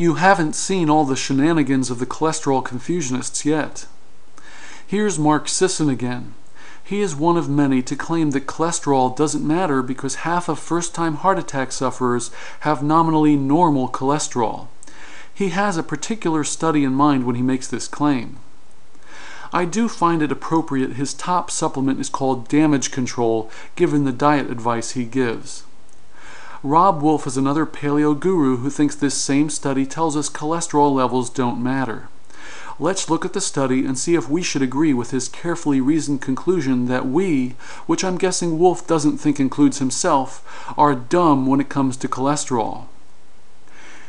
You haven't seen all the shenanigans of the cholesterol confusionists yet. Here's Mark Sisson again. He is one of many to claim that cholesterol doesn't matter because half of first time heart attack sufferers have nominally normal cholesterol. He has a particular study in mind when he makes this claim. I do find it appropriate his top supplement is called damage control, given the diet advice he gives. Robb Wolf is another paleo guru who thinks this same study tells us cholesterol levels don't matter. Let's look at the study and see if we should agree with his carefully reasoned conclusion that we, which I'm guessing Wolf doesn't think includes himself, are dumb when it comes to cholesterol.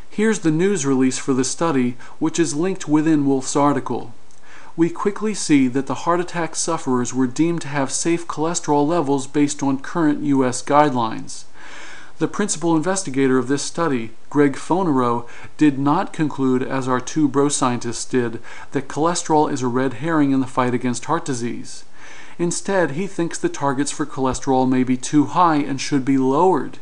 Here's the news release for the study, which is linked within Wolf's article. We quickly see that the heart attack sufferers were deemed to have safe cholesterol levels based on current U.S. guidelines. The principal investigator of this study, Greg Fonarow, did not conclude, as our two bro scientists did, that cholesterol is a red herring in the fight against heart disease. Instead, he thinks the targets for cholesterol may be too high and should be lowered.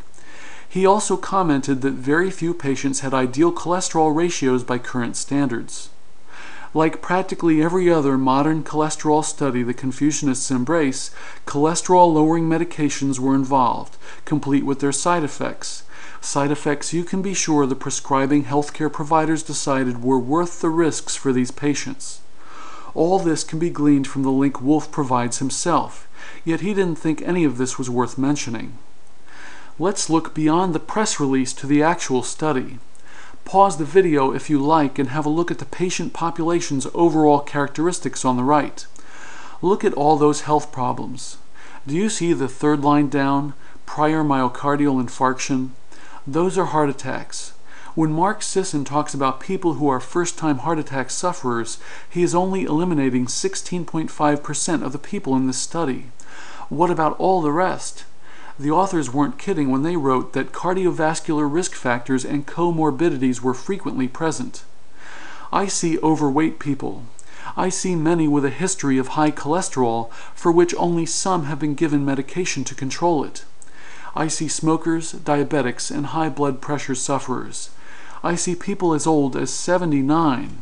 He also commented that very few patients had ideal cholesterol ratios by current standards. Like practically every other modern cholesterol study the Confusionists embrace, cholesterol lowering medications were involved, complete with their side effects. Side effects you can be sure the prescribing healthcare providers decided were worth the risks for these patients. All this can be gleaned from the link Wolf provides himself, yet he didn't think any of this was worth mentioning. Let's look beyond the press release to the actual study. Pause the video if you like and have a look at the patient population's overall characteristics on the right. Look at all those health problems. Do you see the third line down, prior myocardial infarction? Those are heart attacks. When Mark Sisson talks about people who are first-time heart attack sufferers, he is only eliminating 16.5% of the people in this study. What about all the rest? The authors weren't kidding when they wrote that cardiovascular risk factors and comorbidities were frequently present. I see overweight people. I see many with a history of high cholesterol for which only some have been given medication to control it. I see smokers, diabetics, and high blood pressure sufferers. I see people as old as 79.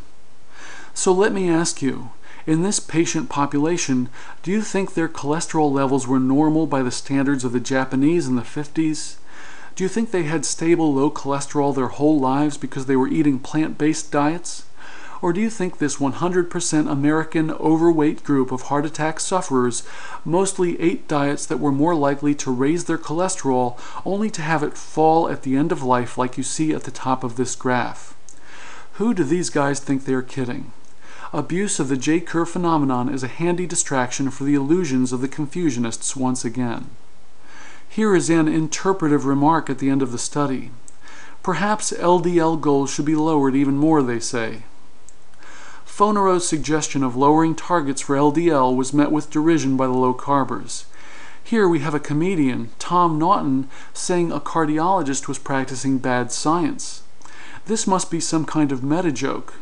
So let me ask you, in this patient population, do you think their cholesterol levels were normal by the standards of the Japanese in the 50s? Do you think they had stable low cholesterol their whole lives because they were eating plant-based diets? Or do you think this 100% American overweight group of heart attack sufferers mostly ate diets that were more likely to raise their cholesterol only to have it fall at the end of life like you see at the top of this graph? Who do these guys think they're kidding? Abuse of the J-curve phenomenon is a handy distraction for the illusions of the Confusionists once again. Here is an interpretive remark at the end of the study. Perhaps LDL goals should be lowered even more, they say. Fonarow's suggestion of lowering targets for LDL was met with derision by the low carbers. Here we have a comedian, Tom Naughton, saying a cardiologist was practicing bad science. This must be some kind of meta joke.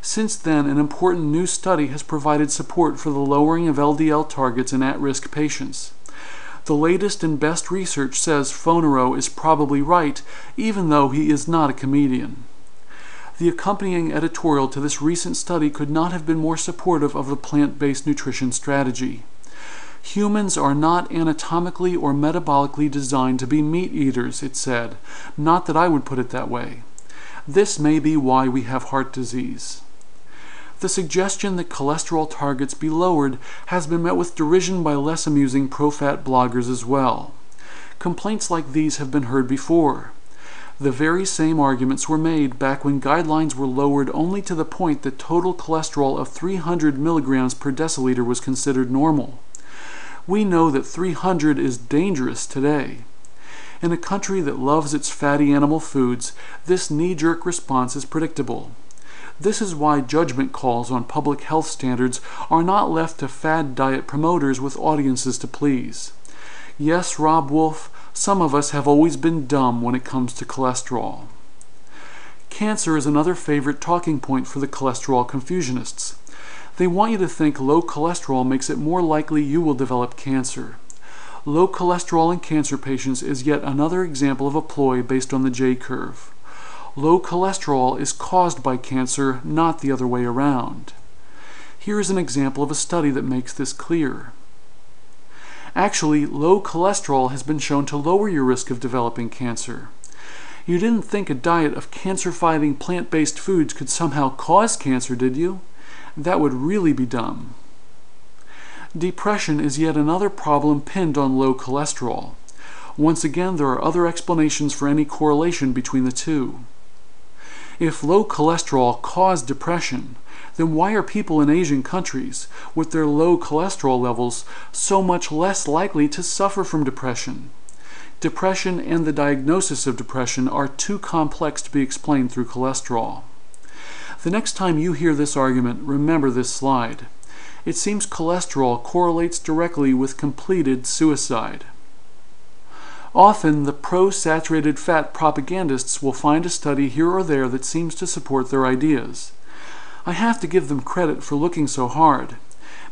Since then, an important new study has provided support for the lowering of LDL targets in at-risk patients. The latest and best research says Fonarow is probably right, even though he is not a comedian. The accompanying editorial to this recent study could not have been more supportive of the plant-based nutrition strategy. Humans are not anatomically or metabolically designed to be meat eaters, it said. Not that I would put it that way. This may be why we have heart disease. The suggestion that cholesterol targets be lowered has been met with derision by less amusing pro-fat bloggers as well. Complaints like these have been heard before. The very same arguments were made back when guidelines were lowered only to the point that total cholesterol of 300 milligrams per deciliter was considered normal. We know that 300 is dangerous today. In a country that loves its fatty animal foods, this knee-jerk response is predictable. This is why judgment calls on public health standards are not left to fad diet promoters with audiences to please. Yes, Robb Wolf, some of us have always been dumb when it comes to cholesterol. Cancer is another favorite talking point for the cholesterol confusionists. They want you to think low cholesterol makes it more likely you will develop cancer. Low cholesterol in cancer patients is yet another example of a ploy based on the J-curve. Low cholesterol is caused by cancer, not the other way around. Here is an example of a study that makes this clear. Actually, low cholesterol has been shown to lower your risk of developing cancer. You didn't think a diet of cancer fighting plant based foods could somehow cause cancer, did you? That would really be dumb. Depression is yet another problem pinned on low cholesterol. Once again, there are other explanations for any correlation between the two. If low cholesterol caused depression, then why are people in Asian countries, with their low cholesterol levels, so much less likely to suffer from depression? Depression and the diagnosis of depression are too complex to be explained through cholesterol. The next time you hear this argument, remember this slide. It seems cholesterol correlates directly with completed suicide. Often, the pro saturated fat propagandists will find a study here or there that seems to support their ideas. I have to give them credit for looking so hard.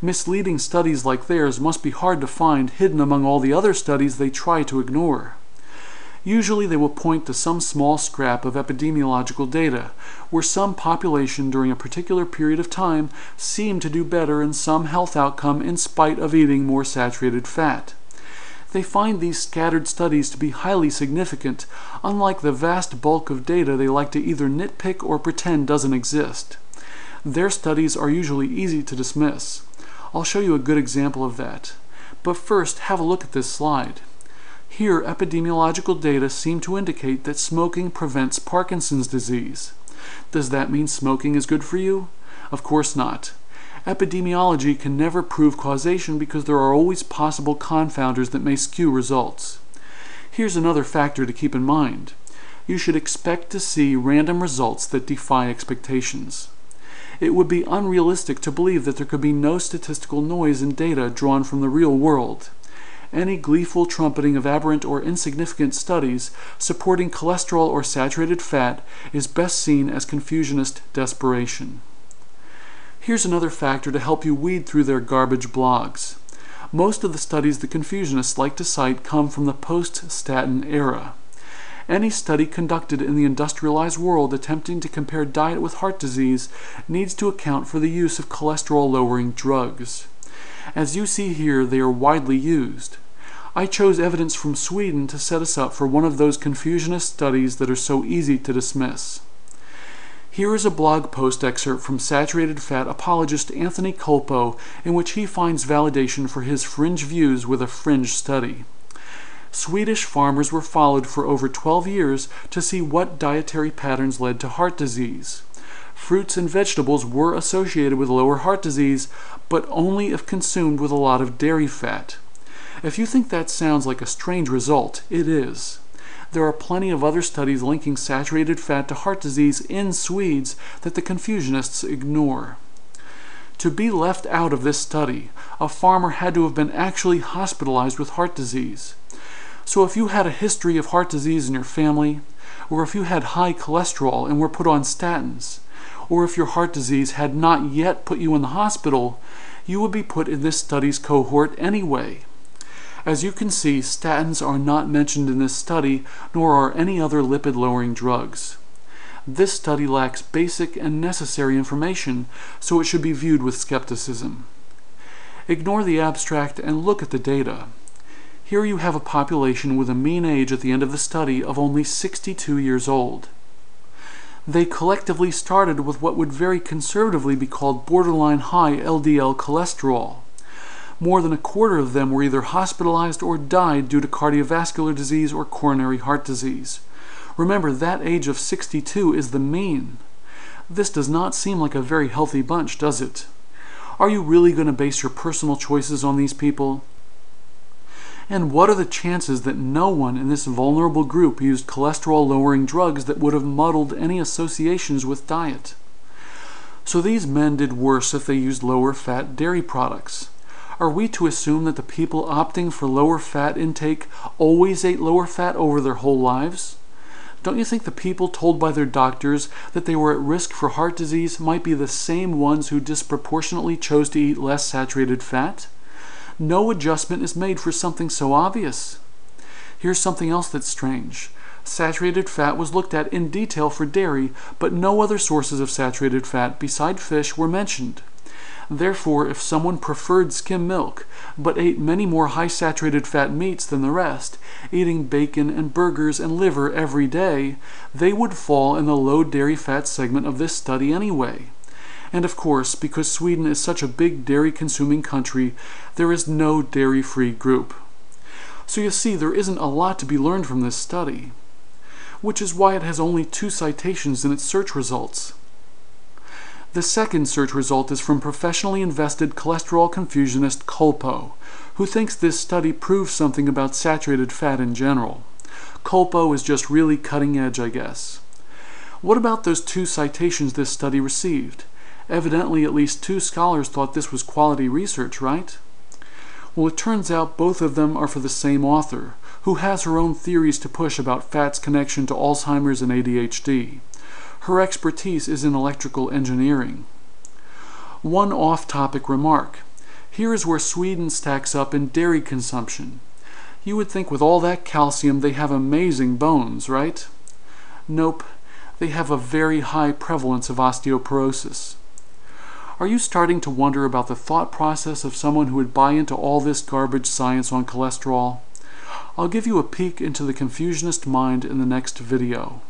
Misleading studies like theirs must be hard to find hidden among all the other studies they try to ignore. Usually they will point to some small scrap of epidemiological data, where some population during a particular period of time seemed to do better in some health outcome in spite of eating more saturated fat. They find these scattered studies to be highly significant, unlike the vast bulk of data they like to either nitpick or pretend doesn't exist. Their studies are usually easy to dismiss. I'll show you a good example of that. But first, have a look at this slide. Here, epidemiological data seem to indicate that smoking prevents Parkinson's disease. Does that mean smoking is good for you? Of course not. Epidemiology can never prove causation because there are always possible confounders that may skew results. Here's another factor to keep in mind. You should expect to see random results that defy expectations it would be unrealistic to believe that there could be no statistical noise in data drawn from the real world. Any gleeful trumpeting of aberrant or insignificant studies supporting cholesterol or saturated fat is best seen as Confusionist desperation. Here's another factor to help you weed through their garbage blogs. Most of the studies the Confusionists like to cite come from the post statin era. Any study conducted in the industrialized world attempting to compare diet with heart disease needs to account for the use of cholesterol lowering drugs. As you see here, they are widely used. I chose evidence from Sweden to set us up for one of those Confusionist studies that are so easy to dismiss. Here is a blog post excerpt from saturated fat apologist Anthony Colpo, in which he finds validation for his fringe views with a fringe study. Swedish farmers were followed for over 12 years to see what dietary patterns led to heart disease. Fruits and vegetables were associated with lower heart disease, but only if consumed with a lot of dairy fat. If you think that sounds like a strange result, it is. There are plenty of other studies linking saturated fat to heart disease in Swedes that the Confusionists ignore. To be left out of this study, a farmer had to have been actually hospitalized with heart disease. So if you had a history of heart disease in your family, or if you had high cholesterol and were put on statins, or if your heart disease had not yet put you in the hospital, you would be put in this study's cohort anyway. As you can see, statins are not mentioned in this study, nor are any other lipid lowering drugs. This study lacks basic and necessary information, so it should be viewed with skepticism. Ignore the abstract and look at the data. Here you have a population with a mean age at the end of the study of only 62 years old. They collectively started with what would very conservatively be called borderline high LDL cholesterol. More than a quarter of them were either hospitalized or died due to cardiovascular disease or coronary heart disease. Remember, that age of 62 is the mean. This does not seem like a very healthy bunch, does it? Are you really going to base your personal choices on these people? And what are the chances that no one in this vulnerable group used cholesterol lowering drugs that would have muddled any associations with diet? So these men did worse if they used lower fat dairy products. Are we to assume that the people opting for lower fat intake always ate lower fat over their whole lives? Don't you think the people told by their doctors that they were at risk for heart disease might be the same ones who disproportionately chose to eat less saturated fat? no adjustment is made for something so obvious. Here's something else that's strange. Saturated fat was looked at in detail for dairy, but no other sources of saturated fat beside fish were mentioned. Therefore, if someone preferred skim milk, but ate many more high saturated fat meats than the rest, eating bacon and burgers and liver every day, they would fall in the low dairy fat segment of this study anyway. And of course, because Sweden is such a big dairy consuming country, there is no dairy free group. So you see, there isn't a lot to be learned from this study, which is why it has only two citations in its search results. The second search result is from professionally invested cholesterol confusionist Colpo, who thinks this study proves something about saturated fat in general. Colpo is just really cutting edge, I guess. What about those two citations this study received? Evidently, at least two scholars thought this was quality research, right? Well, it turns out both of them are for the same author, who has her own theories to push about fat's connection to Alzheimer's and ADHD. Her expertise is in electrical engineering. One off topic remark. Here is where Sweden stacks up in dairy consumption. You would think with all that calcium they have amazing bones, right? Nope, they have a very high prevalence of osteoporosis. Are you starting to wonder about the thought process of someone who would buy into all this garbage science on cholesterol? I'll give you a peek into the Confusionist mind in the next video.